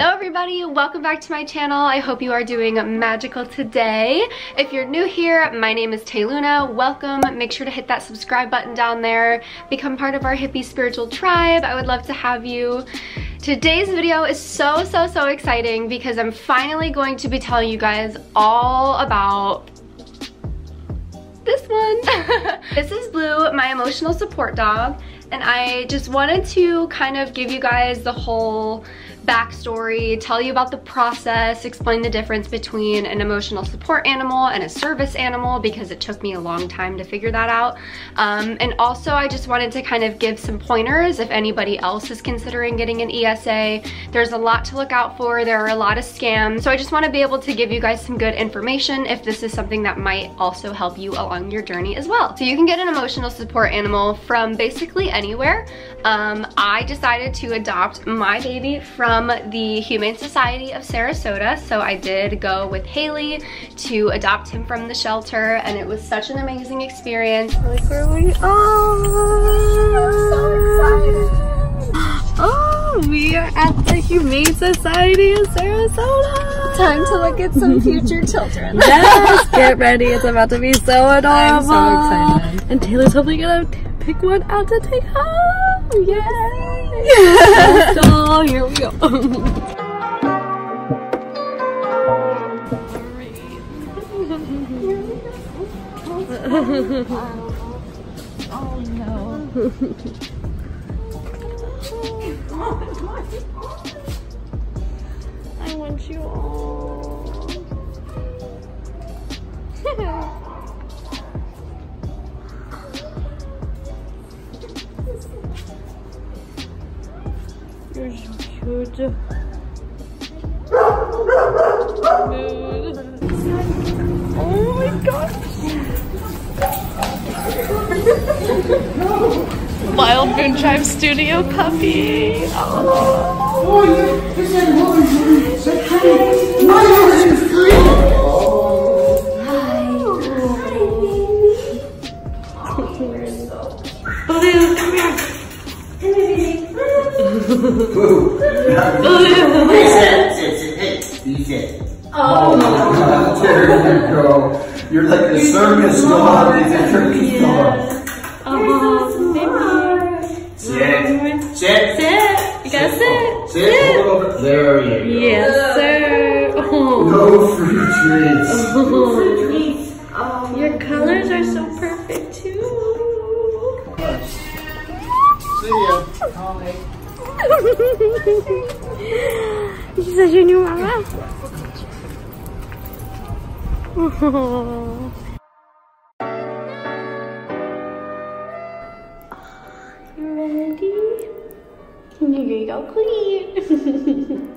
Hello everybody, welcome back to my channel. I hope you are doing magical today. If you're new here, my name is Taylluna. Welcome. Make sure to hit that subscribe button down there. Become part of our hippie spiritual tribe. I would love to have you. Today's video is so, so, so exciting because I'm finally going to be telling you guys all about this one. this is Blue, my emotional support dog, and I just wanted to kind of give you guys the whole backstory, tell you about the process, explain the difference between an emotional support animal and a service animal because it took me a long time to figure that out. Um, and also I just wanted to kind of give some pointers if anybody else is considering getting an ESA. There's a lot to look out for. There are a lot of scams. So I just want to be able to give you guys some good information if this is something that might also help you along your journey as well. So you can get an emotional support animal from basically anywhere. Um, I decided to adopt my baby from the Humane Society of Sarasota. So I did go with Haley to adopt him from the shelter and it was such an amazing experience. Look where we are. I'm so excited. Oh, we are at the Humane Society of Sarasota. Time to look at some future children. yes, get ready. It's about to be so adorable. I'm so excited. And Taylor's hopefully gonna pick one out to take home. Yay! so here we go. oh no. I want you all. You're so cute. Oh my gosh. Wild Moon Drive Studio puppy. Oh, Blue, Boo. Sit, sit, sit, sit. You. Oh my god, there you go. You're like a circus dog. It's a turkey dog. Oh, baby. Sit. Sit. Sit. You gotta sit. Sit. Hold over. There you go. Yes, sir. Oh. No free treats. Oh, Your colors are so perfect too. See ya. Holly. She's such a new mama. Oh. You ready? You go clean.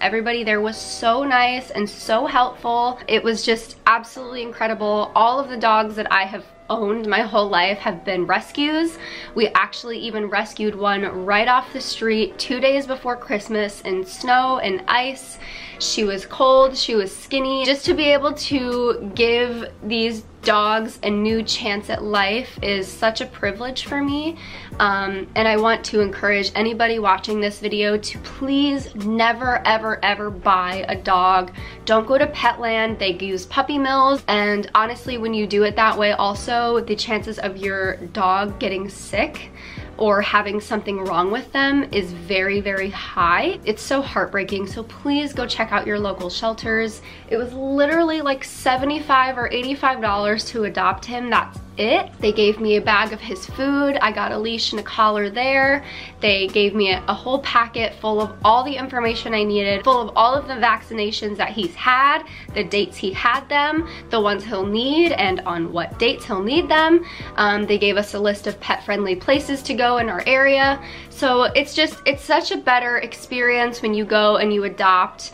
Everybody there was so nice and so helpful. It was just absolutely incredible. All of the dogs that I have owned my whole life have been rescues. We actually even rescued one right off the street two days before Christmas in snow and ice. She was cold, she was skinny. Just to be able to give these dogs a new chance at life is such a privilege for me. Um, and I want to encourage anybody watching this video to please never, ever, ever buy a dog. Don't go to Petland, they use puppy mills. And honestly, when you do it that way also, the chances of your dog getting sick or having something wrong with them is very, very high. It's so heartbreaking, so please go check out your local shelters. It was literally like 75 or $85 to adopt him. That's it. They gave me a bag of his food. I got a leash and a collar there. They gave me a, a, whole packet full of all the information I needed, full of all of the vaccinations that he's had, the dates he had them, the ones he'll need, and on what dates he'll need them. Um, they gave us a list of pet-friendly places to go in our area. So it's just, it's such a better experience when you go and you adopt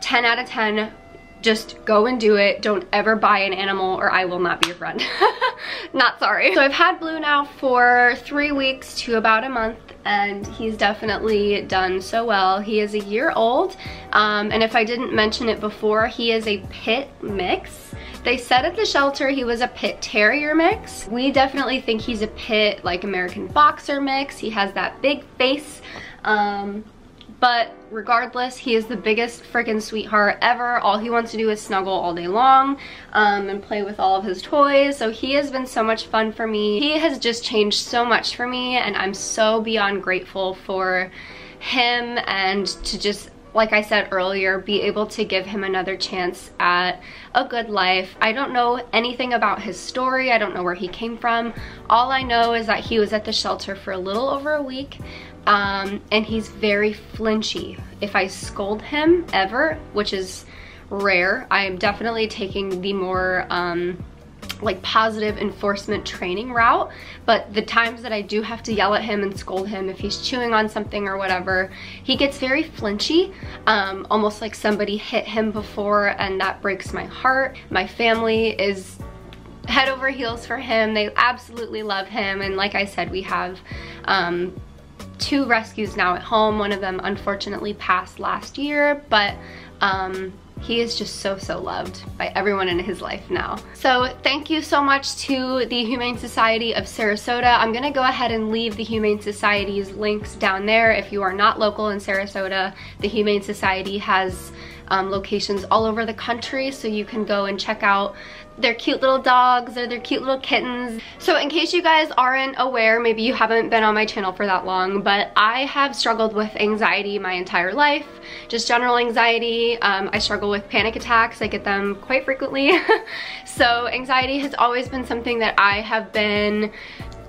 10 out of 10 just go and do it. Don't ever buy an animal or I will not be your friend. not sorry. So I've had Blue now for three weeks to about a month and he's definitely done so well. He is a year old um, and if I didn't mention it before, he is a pit mix. They said at the shelter he was a pit terrier mix. We definitely think he's a pit like American boxer mix. He has that big face. Um, but regardless, he is the biggest freaking sweetheart ever. All he wants to do is snuggle all day long um, and play with all of his toys. So he has been so much fun for me. He has just changed so much for me and I'm so beyond grateful for him and to just like I said earlier, be able to give him another chance at a good life. I don't know anything about his story. I don't know where he came from. All I know is that he was at the shelter for a little over a week um, and he's very flinchy. If I scold him ever, which is rare, I am definitely taking the more um, like positive enforcement training route. But the times that I do have to yell at him and scold him if he's chewing on something or whatever he gets very flinchy. Um, almost like somebody hit him before and that breaks my heart. My family is head over heels for him. They absolutely love him. And like I said we have um, two rescues now at home one of them unfortunately passed last year but um, he is just so, so loved by everyone in his life now. So thank you so much to the Humane Society of Sarasota. I'm gonna go ahead and leave the Humane Society's links down there. If you are not local in Sarasota, the Humane Society has um, locations all over the country so you can go and check out their cute little dogs or their cute little kittens. So in case you guys aren't aware, maybe you haven't been on my channel for that long, but I have struggled with anxiety my entire life, just general anxiety. Um, I struggle with panic attacks. I get them quite frequently. so anxiety has always been something that I have been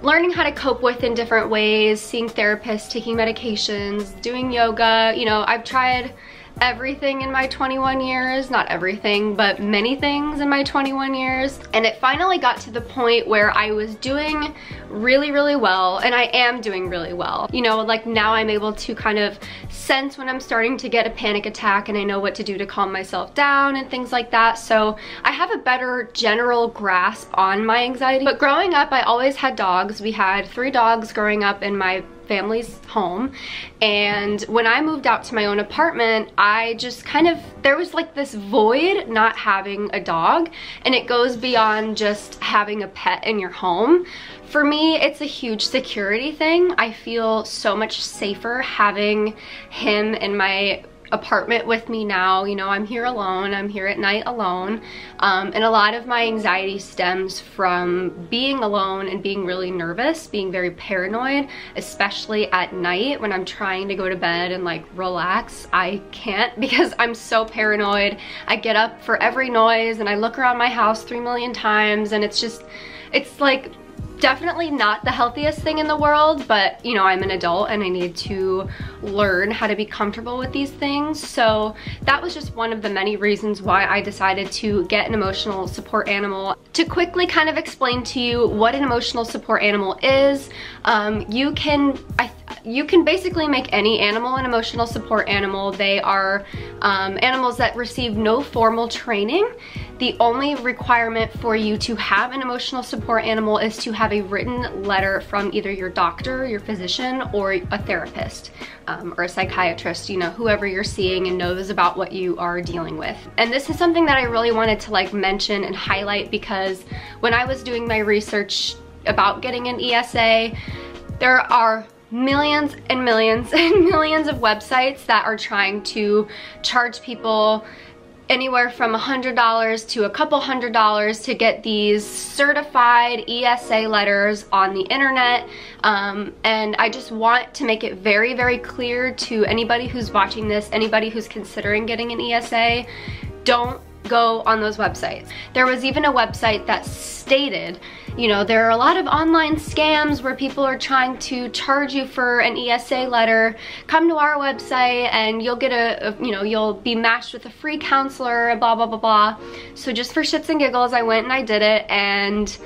learning how to cope with in different ways, seeing therapists, taking medications, doing yoga. You know, I've tried everything in my 21 years, not everything, but many things in my 21 years. And it finally got to the point where I was doing really, really well, and I am doing really well. You know, like now I'm able to kind of sense when I'm starting to get a panic attack and I know what to do to calm myself down and things like that. So I have a better general grasp on my anxiety. But growing up, I always had dogs. We had three dogs growing up in my family's home and when I moved out to my own apartment I just kind of there was like this void not having a dog and it goes beyond just having a pet in your home for me, it's a huge security thing. I feel so much safer having him in my apartment with me now. You know, I'm here alone. I'm here at night alone. Um, and a lot of my anxiety stems from being alone and being really nervous, being very paranoid, especially at night when I'm trying to go to bed and like relax. I can't because I'm so paranoid. I get up for every noise and I look around my house three million times and it's just, it's like definitely not the healthiest thing in the world, but you know, I'm an adult and I need to learn how to be comfortable with these things. So that was just one of the many reasons why I decided to get an emotional support animal. To quickly kind of explain to you what an emotional support animal is, um, you can, I you can basically make any animal an emotional support animal. They are um, animals that receive no formal training. The only requirement for you to have an emotional support animal is to have a written letter from either your doctor, your physician, or a therapist um, or a psychiatrist, you know, whoever you're seeing and knows about what you are dealing with. And this is something that I really wanted to like mention and highlight because when I was doing my research about getting an ESA, there are millions and millions and millions of websites that are trying to charge people anywhere from a $100 to a couple hundred dollars to get these certified ESA letters on the internet. Um, and I just want to make it very, very clear to anybody who's watching this, anybody who's considering getting an ESA, don't go on those websites. There was even a website that stated, you know, there are a lot of online scams where people are trying to charge you for an ESA letter. Come to our website and you'll get a, a you know, you'll be matched with a free counselor, blah, blah, blah, blah. So just for shits and giggles, I went and I did it and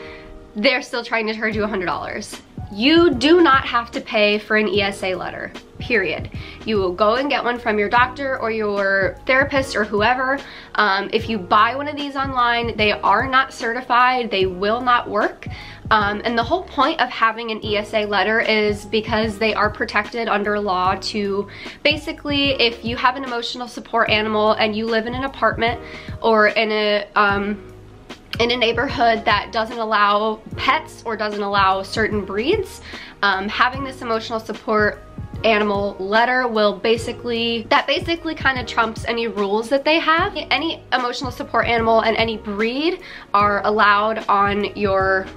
they're still trying to charge you $100. You do not have to pay for an ESA letter period. You will go and get one from your doctor or your therapist or whoever. Um, if you buy one of these online, they are not certified, they will not work. Um, and the whole point of having an ESA letter is because they are protected under law to basically if you have an emotional support animal and you live in an apartment or in a um, in a neighborhood that doesn't allow pets or doesn't allow certain breeds, um, having this emotional support animal letter will basically, that basically kind of trumps any rules that they have. Any emotional support animal and any breed are allowed on your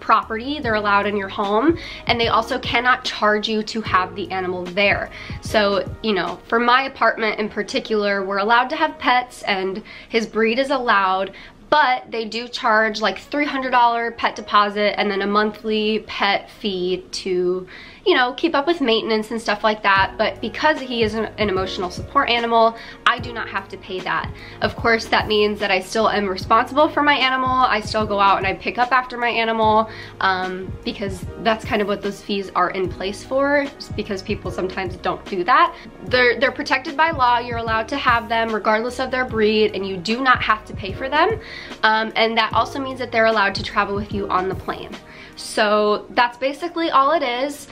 property, they're allowed in your home, and they also cannot charge you to have the animal there. So, you know, for my apartment in particular, we're allowed to have pets and his breed is allowed, but they do charge like $300 pet deposit and then a monthly pet fee to you know, keep up with maintenance and stuff like that. But because he is an, emotional support animal, I do not have to pay that. Of course, that means that I still am responsible for my animal. I still go out and I pick up after my animal um, because that's kind of what those fees are in place for because people sometimes don't do that. They're, they're protected by law. You're allowed to have them regardless of their breed and you do not have to pay for them. Um, and that also means that they're allowed to travel with you on the plane. So that's basically all it is.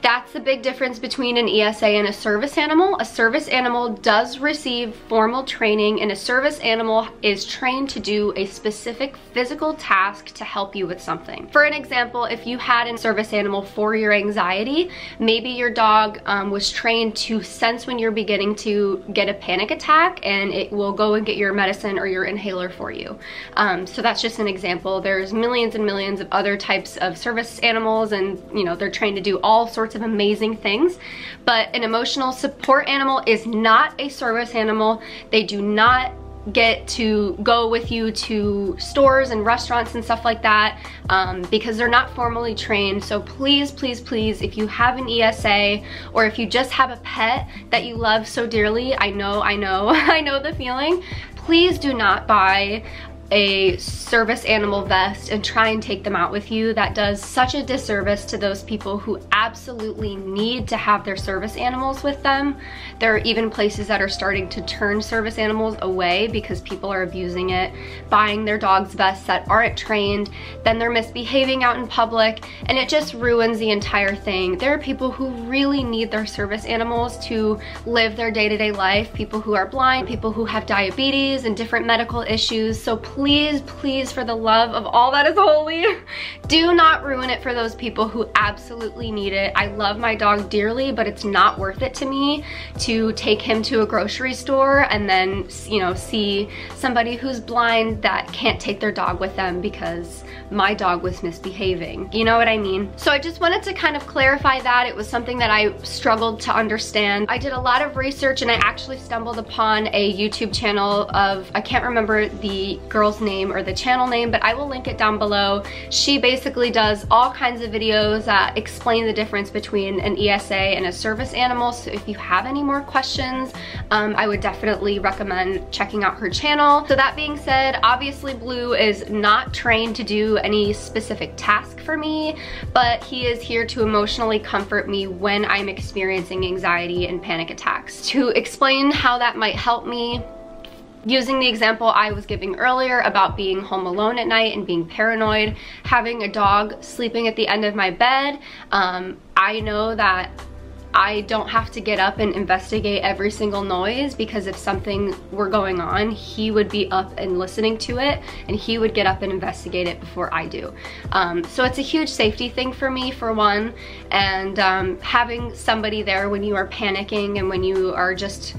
That's the big difference between an ESA and a service animal. A service animal does receive formal training and a service animal is trained to do a specific physical task to help you with something. For an example, if you had a service animal for your anxiety, maybe your dog um, was trained to sense when you're beginning to get a panic attack and it will go and get your medicine or your inhaler for you. Um, so that's just an example. There's millions and millions of other types of service animals and you know they're trained to do all sorts sorts of amazing things. But an emotional support animal is not a service animal. They do not get to go with you to stores and restaurants and stuff like that um, because they're not formally trained. So please, please, please, if you have an ESA or if you just have a pet that you love so dearly, I know, I know, I know the feeling, please do not buy a service animal vest and try and take them out with you. That does such a disservice to those people who absolutely need to have their service animals with them. There are even places that are starting to turn service animals away because people are abusing it, buying their dogs vests that aren't trained, then they're misbehaving out in public, and it just ruins the entire thing. There are people who really need their service animals to live their day-to-day -day life, people who are blind, people who have diabetes and different medical issues, so please, please, for the love of all that is holy, do not ruin it for those people who absolutely need it. I love my dog dearly, but it's not worth it to me to take him to a grocery store and then, you know, see somebody who's blind that can't take their dog with them because my dog was misbehaving. You know what I mean? So I just wanted to kind of clarify that. It was something that I struggled to understand. I did a lot of research and I actually stumbled upon a YouTube channel of, I can't remember the girl's name or the channel name, but I will link it down below. She basically does all kinds of videos that explain the difference between an ESA and a service animal. So if you have any more questions, um, I would definitely recommend checking out her channel. So that being said, obviously Blue is not trained to do any specific task for me, but he is here to emotionally comfort me when I'm experiencing anxiety and panic attacks. To explain how that might help me, using the example I was giving earlier about being home alone at night and being paranoid, having a dog sleeping at the end of my bed, um, I know that I don't have to get up and investigate every single noise because if something were going on, he would be up and listening to it and he would get up and investigate it before I do. Um, so it's a huge safety thing for me for one and um, having somebody there when you are panicking and when you are just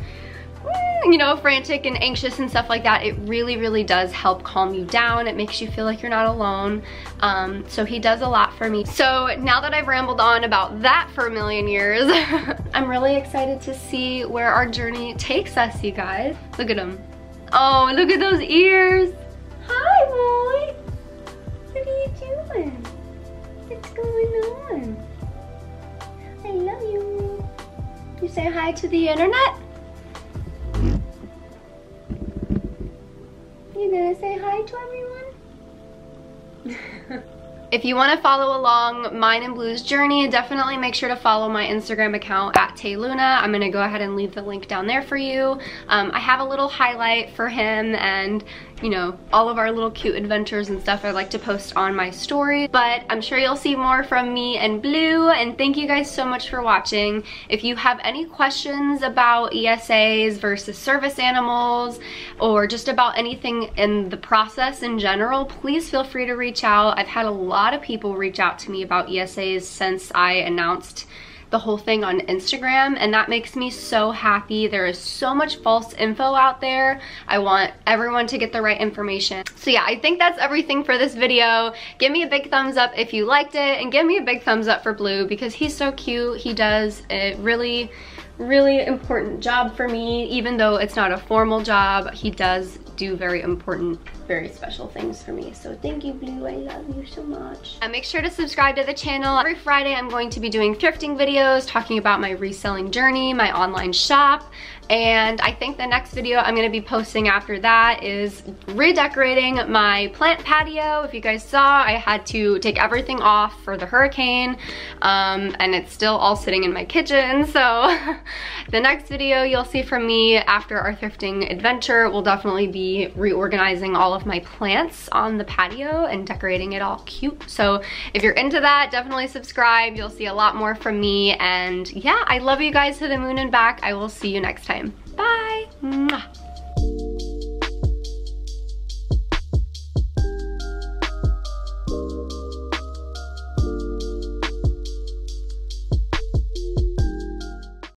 you know, frantic and anxious and stuff like that, it really, really does help calm you down. It makes you feel like you're not alone. Um, so he does a lot for me. So now that I've rambled on about that for a million years, I'm really excited to see where our journey takes us, you guys. Look at him. Oh, look at those ears. Hi, boy. What are you doing? What's going on? I love you. You say hi to the internet? Say hi to everyone? If you want to follow along mine and Blue's journey, definitely make sure to follow my Instagram account at Taylluna. I'm going to go ahead and leave the link down there for you. Um, I have a little highlight for him and you know, all of our little cute adventures and stuff I like to post on my story. But I'm sure you'll see more from me and Blue. And thank you guys so much for watching. If you have any questions about ESAs versus service animals or just about anything in the process in general, please feel free to reach out. I've had a lot of people reach out to me about ESAs since I announced the whole thing on Instagram and that makes me so happy. There is so much false info out there. I want everyone to get the right information. So yeah, I think that's everything for this video. Give me a big thumbs up if you liked it and give me a big thumbs up for Blue because he's so cute. He does it really really important job for me even though it's not a formal job he does do very important very special things for me. So thank you, Blue. I love you so much. And make sure to subscribe to the channel. Every Friday, I'm going to be doing thrifting videos, talking about my reselling journey, my online shop, and I think the next video I'm gonna be posting after that is redecorating my plant patio. If you guys saw, I had to take everything off for the hurricane um, and it's still all sitting in my kitchen. So the next video you'll see from me after our thrifting adventure will definitely be reorganizing all of my plants on the patio and decorating it all cute. So if you're into that, definitely subscribe. You'll see a lot more from me. And yeah, I love you guys to the moon and back. I will see you next time. Bye. Mwah.